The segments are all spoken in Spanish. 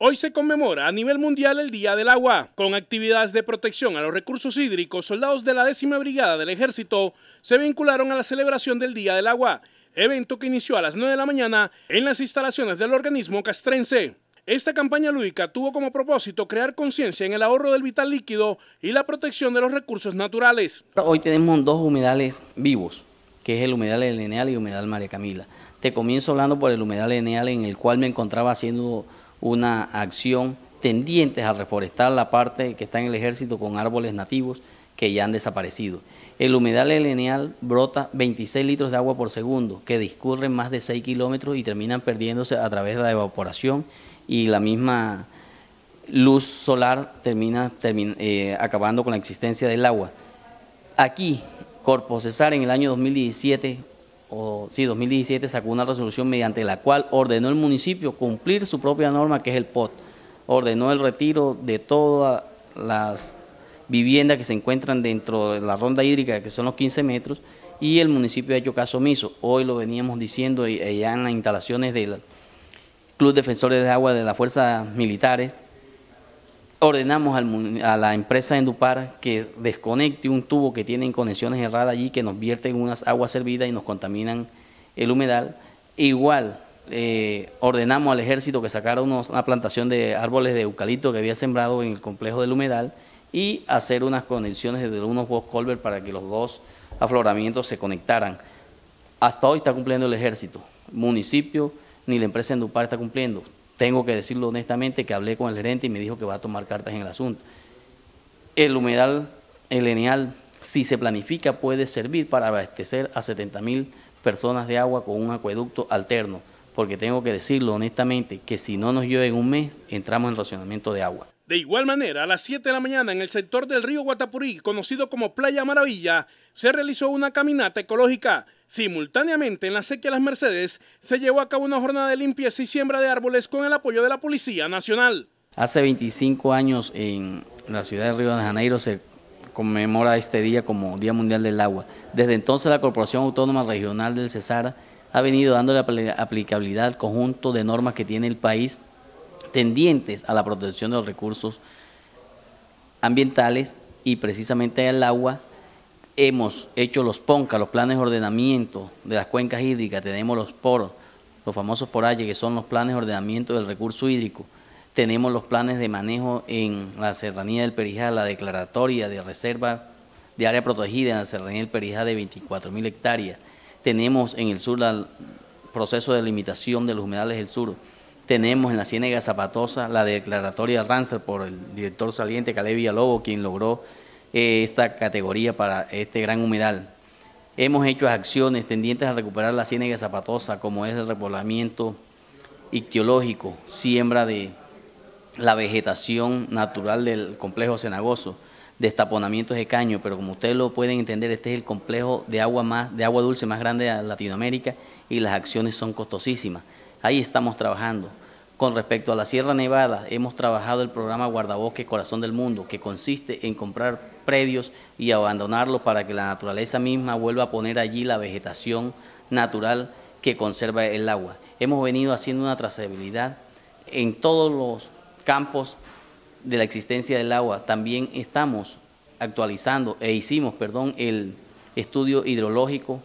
Hoy se conmemora a nivel mundial el Día del Agua. Con actividades de protección a los recursos hídricos, soldados de la décima brigada del ejército se vincularon a la celebración del Día del Agua, evento que inició a las 9 de la mañana en las instalaciones del organismo castrense. Esta campaña lúdica tuvo como propósito crear conciencia en el ahorro del vital líquido y la protección de los recursos naturales. Hoy tenemos dos humedales vivos, que es el humedal El Lineal y el humedal María Camila. Te comienzo hablando por el humedal Lineal en el cual me encontraba haciendo una acción tendientes a reforestar la parte que está en el ejército con árboles nativos que ya han desaparecido. El humedal lineal brota 26 litros de agua por segundo, que discurren más de 6 kilómetros y terminan perdiéndose a través de la evaporación y la misma luz solar termina, eh, acabando con la existencia del agua. Aquí, Corpo Cesar en el año 2017 o sí, 2017 sacó una resolución mediante la cual ordenó el municipio cumplir su propia norma que es el POT. Ordenó el retiro de todas las viviendas que se encuentran dentro de la ronda hídrica, que son los 15 metros, y el municipio ha hecho caso omiso. Hoy lo veníamos diciendo ya en las instalaciones del Club Defensores de Agua de las Fuerzas Militares, ordenamos a la empresa Endupar que desconecte un tubo que tiene conexiones erradas allí que nos vierte en unas aguas servidas y nos contaminan el humedal. Igual eh, ordenamos al ejército que sacara una plantación de árboles de eucalipto que había sembrado en el complejo del humedal y hacer unas conexiones de unos box colver para que los dos afloramientos se conectaran. Hasta hoy está cumpliendo el ejército, municipio ni la empresa Endupar está cumpliendo tengo que decirlo honestamente que hablé con el gerente y me dijo que va a tomar cartas en el asunto. El humedal, el lineal, si se planifica, puede servir para abastecer a 70 mil personas de agua con un acueducto alterno, porque tengo que decirlo honestamente que si no nos llueve en un mes, entramos en racionamiento de agua. De igual manera, a las 7 de la mañana en el sector del río Guatapurí, conocido como Playa Maravilla, se realizó una caminata ecológica. Simultáneamente, en la sequía Las Mercedes, se llevó a cabo una jornada de limpieza y siembra de árboles con el apoyo de la Policía Nacional. Hace 25 años en la ciudad de Río de Janeiro se conmemora este día como Día Mundial del Agua. Desde entonces la Corporación Autónoma Regional del Cesar ha venido dando la aplicabilidad al conjunto de normas que tiene el país tendientes a la protección de los recursos ambientales y precisamente el agua. Hemos hecho los PONCA, los planes de ordenamiento de las cuencas hídricas, tenemos los POR, los famosos PORAYE, que son los planes de ordenamiento del recurso hídrico, tenemos los planes de manejo en la serranía del Perijá, la declaratoria de reserva de área protegida en la serranía del Perijá de 24 mil hectáreas, tenemos en el sur el proceso de limitación de los humedales del sur, tenemos en la Ciénega Zapatosa la declaratoria Rancer por el director saliente Caleb Villalobos, quien logró eh, esta categoría para este gran humedal. Hemos hecho acciones tendientes a recuperar la Ciénega Zapatosa, como es el repoblamiento ictiológico, siembra de la vegetación natural del complejo cenagoso, destaponamientos de caño, pero como ustedes lo pueden entender, este es el complejo de agua, más, de agua dulce más grande de Latinoamérica y las acciones son costosísimas. Ahí estamos trabajando. Con respecto a la Sierra Nevada, hemos trabajado el programa Guardabosque Corazón del Mundo, que consiste en comprar predios y abandonarlos para que la naturaleza misma vuelva a poner allí la vegetación natural que conserva el agua. Hemos venido haciendo una trazabilidad en todos los campos de la existencia del agua. También estamos actualizando e hicimos, perdón, el estudio hidrológico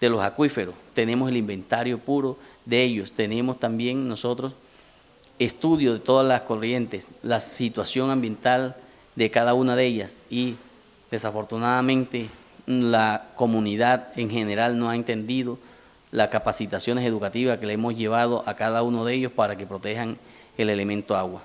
de los acuíferos, tenemos el inventario puro de ellos, tenemos también nosotros estudio de todas las corrientes, la situación ambiental de cada una de ellas. Y desafortunadamente la comunidad en general no ha entendido las capacitaciones educativas que le hemos llevado a cada uno de ellos para que protejan el elemento agua.